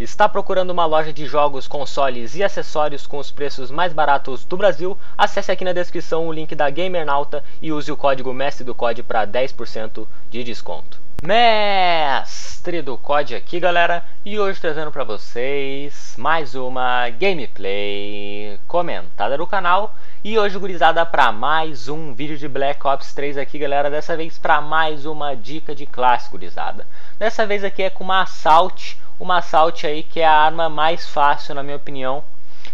Está procurando uma loja de jogos, consoles e acessórios com os preços mais baratos do Brasil? Acesse aqui na descrição o link da Gamernauta e use o código MESTRE do COD para 10% de desconto. Mestre do COD aqui galera, e hoje trazendo para vocês mais uma gameplay comentada no canal e hoje gurizada para mais um vídeo de Black Ops 3 aqui galera, dessa vez para mais uma dica de classe gurizada. Dessa vez aqui é com uma Assault uma Assault aí que é a arma mais fácil, na minha opinião,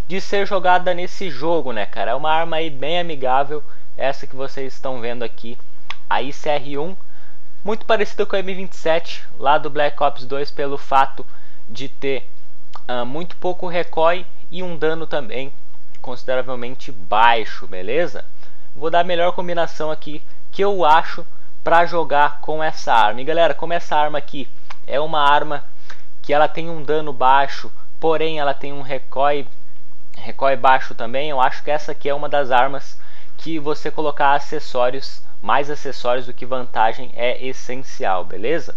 de ser jogada nesse jogo, né, cara? É uma arma aí bem amigável, essa que vocês estão vendo aqui, a ICR-1, muito parecida com a M27 lá do Black Ops 2 pelo fato de ter uh, muito pouco recoil e um dano também consideravelmente baixo, beleza? Vou dar a melhor combinação aqui que eu acho para jogar com essa arma. E galera, como essa arma aqui é uma arma que ela tem um dano baixo, porém ela tem um recoil, recoil baixo também. Eu acho que essa aqui é uma das armas que você colocar acessórios, mais acessórios do que vantagem é essencial, beleza?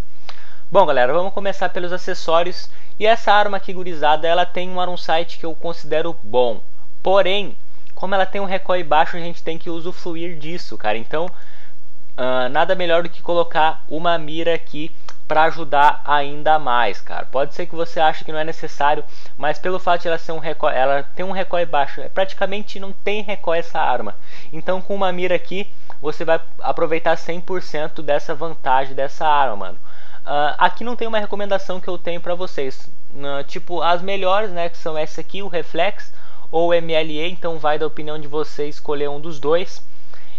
Bom, galera, vamos começar pelos acessórios. E essa arma aqui, gurizada, ela tem um site que eu considero bom. Porém, como ela tem um recoil baixo, a gente tem que usufruir disso, cara. Então, uh, nada melhor do que colocar uma mira aqui para ajudar ainda mais, cara. Pode ser que você ache que não é necessário, mas pelo fato de ela ser um recoil, ela tem um recoil baixo, é praticamente não tem recoil essa arma. Então com uma mira aqui, você vai aproveitar 100% dessa vantagem dessa arma, mano. Uh, aqui não tem uma recomendação que eu tenho para vocês. Uh, tipo, as melhores, né, que são essa aqui, o Reflex ou MLE, então vai da opinião de você escolher um dos dois.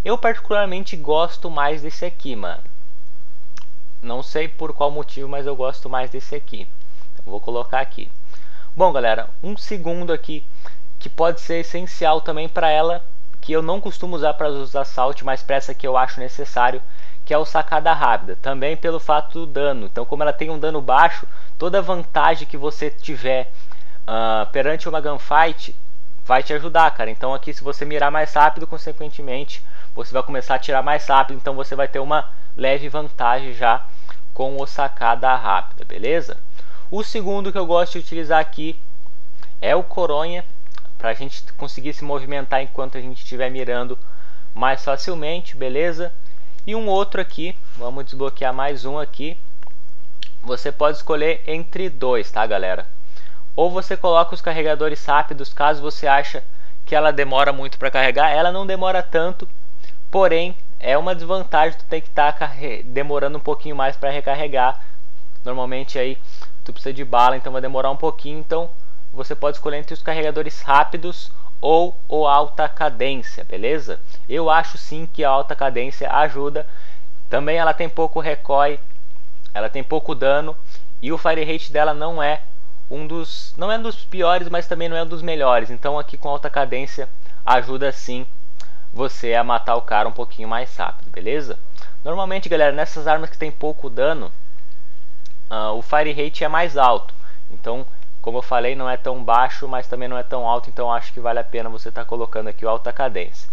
Eu particularmente gosto mais desse aqui, mano. Não sei por qual motivo, mas eu gosto mais desse aqui. Então, vou colocar aqui. Bom, galera, um segundo aqui que pode ser essencial também para ela, que eu não costumo usar para os assaltos, mas para essa que eu acho necessário, que é o sacada rápida. Também pelo fato do dano. Então, como ela tem um dano baixo, toda vantagem que você tiver uh, perante uma gunfight vai te ajudar, cara. Então, aqui, se você mirar mais rápido, consequentemente, você vai começar a tirar mais rápido. Então, você vai ter uma leve vantagem já com o sacada rápida, beleza? O segundo que eu gosto de utilizar aqui é o coronha, para a gente conseguir se movimentar enquanto a gente estiver mirando mais facilmente, beleza? E um outro aqui, vamos desbloquear mais um aqui. Você pode escolher entre dois, tá galera? Ou você coloca os carregadores rápidos, caso você acha que ela demora muito para carregar. Ela não demora tanto, porém é uma desvantagem tu ter que estar tá demorando um pouquinho mais para recarregar. Normalmente aí tu precisa de bala, então vai demorar um pouquinho. Então você pode escolher entre os carregadores rápidos ou o alta cadência, beleza? Eu acho sim que a alta cadência ajuda. Também ela tem pouco recoil, ela tem pouco dano e o fire rate dela não é um dos não é um dos piores, mas também não é um dos melhores. Então aqui com alta cadência ajuda sim você a matar o cara um pouquinho mais rápido, beleza? Normalmente, galera, nessas armas que tem pouco dano, uh, o fire rate é mais alto. Então, como eu falei, não é tão baixo, mas também não é tão alto, então acho que vale a pena você estar tá colocando aqui o alta cadência.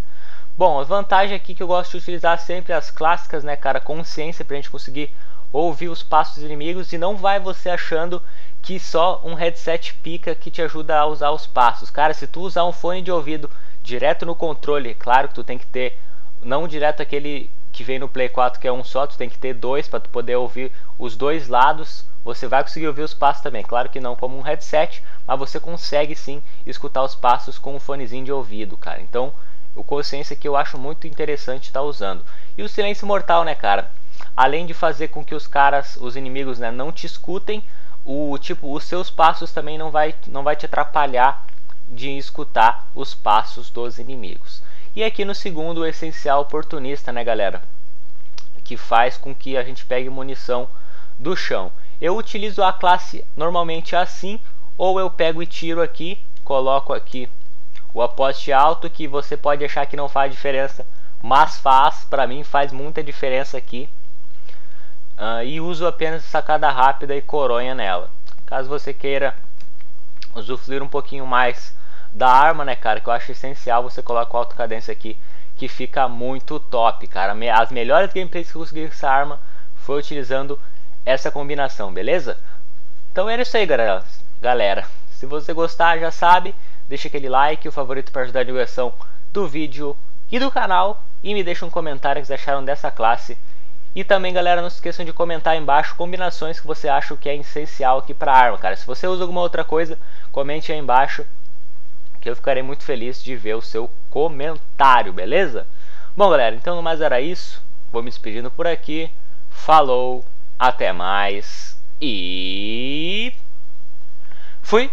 Bom, a vantagem aqui que eu gosto de utilizar sempre as clássicas, né, cara, consciência pra gente conseguir ouvir os passos dos inimigos e não vai você achando que só um headset pica que te ajuda a usar os passos. Cara, se tu usar um fone de ouvido direto no controle, claro que tu tem que ter, não direto aquele que vem no Play 4 que é um só, tu tem que ter dois para tu poder ouvir os dois lados. Você vai conseguir ouvir os passos também, claro que não como um headset, mas você consegue sim escutar os passos com um fonezinho de ouvido, cara. Então, o consciência que eu acho muito interessante estar tá usando. E o silêncio mortal, né, cara? Além de fazer com que os caras, os inimigos, né, não te escutem, o tipo, os seus passos também não vai não vai te atrapalhar de escutar os passos dos inimigos. E aqui no segundo, o essencial oportunista, né, galera? Que faz com que a gente pegue munição do chão. Eu utilizo a classe normalmente assim, ou eu pego e tiro aqui, coloco aqui o aposte alto, que você pode achar que não faz diferença, mas faz, para mim faz muita diferença aqui. Uh, e uso apenas sacada rápida e coronha nela. Caso você queira usufruir um pouquinho mais da arma, né, cara, que eu acho essencial você colocar o cadência aqui, que fica muito top, cara. As melhores gameplays que eu consegui com essa arma foi utilizando essa combinação, beleza? Então era isso aí, galera. galera, se você gostar, já sabe, deixa aquele like, o favorito para ajudar a divulgação do vídeo e do canal e me deixa um comentário que vocês acharam dessa classe. E também, galera, não se esqueçam de comentar aí embaixo combinações que você acha que é essencial aqui para arma, cara. Se você usa alguma outra coisa, comente aí embaixo que eu ficarei muito feliz de ver o seu comentário, beleza? Bom, galera, então no mais era isso. Vou me despedindo por aqui. Falou, até mais e fui!